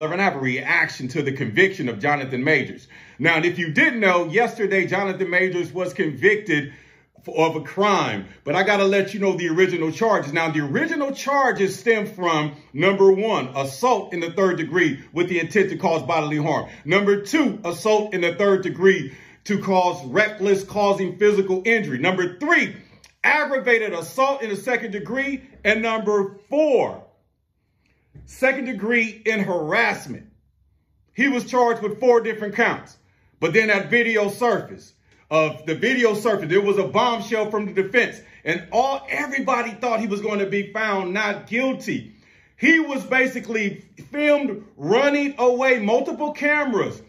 and have a reaction to the conviction of Jonathan Majors. Now, if you didn't know, yesterday Jonathan Majors was convicted of a crime, but I got to let you know the original charges. Now, the original charges stem from number one, assault in the third degree with the intent to cause bodily harm. Number two, assault in the third degree to cause reckless causing physical injury. Number three, aggravated assault in the second degree. And number four, second degree in harassment. He was charged with four different counts. But then that video surfaced. Of the video surfaced, there was a bombshell from the defense. And all everybody thought he was going to be found not guilty. He was basically filmed running away, multiple cameras,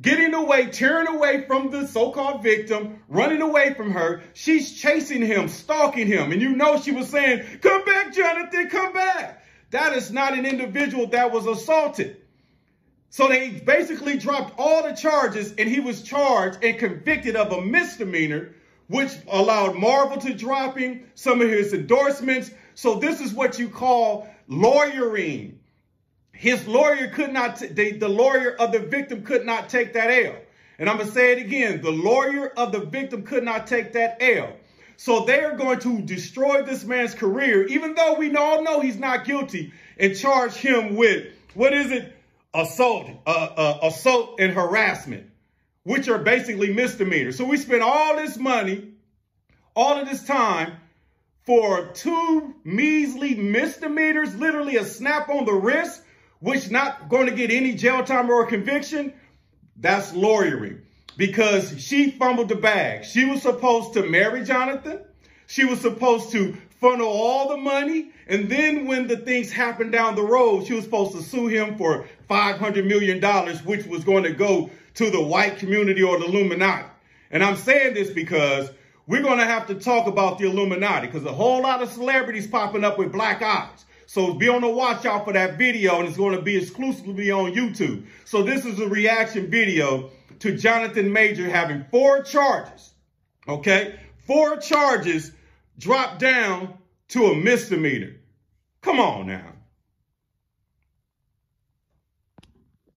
getting away, tearing away from the so-called victim, running away from her. She's chasing him, stalking him. And you know she was saying, come back, Jonathan, come back. That is not an individual that was assaulted. So they basically dropped all the charges and he was charged and convicted of a misdemeanor, which allowed Marvel to drop him, some of his endorsements. So this is what you call lawyering. His lawyer could not, the, the lawyer of the victim could not take that L. And I'm going to say it again. The lawyer of the victim could not take that L. So they are going to destroy this man's career, even though we all know he's not guilty, and charge him with, what is it? Assault, uh, uh, assault and harassment, which are basically misdemeanors. So we spent all this money, all of this time for two measly misdemeanors, literally a snap on the wrist, which not going to get any jail time or conviction. That's lawyering because she fumbled the bag. She was supposed to marry Jonathan. She was supposed to funnel all the money. And then when the things happened down the road, she was supposed to sue him for $500 million, which was going to go to the white community or the Illuminati. And I'm saying this because we're going to have to talk about the Illuminati because a whole lot of celebrities popping up with black eyes. So be on the watch out for that video and it's going to be exclusively on YouTube. So this is a reaction video to Jonathan Major having four charges, okay? Four charges dropped down to a misdemeanor. Come on now.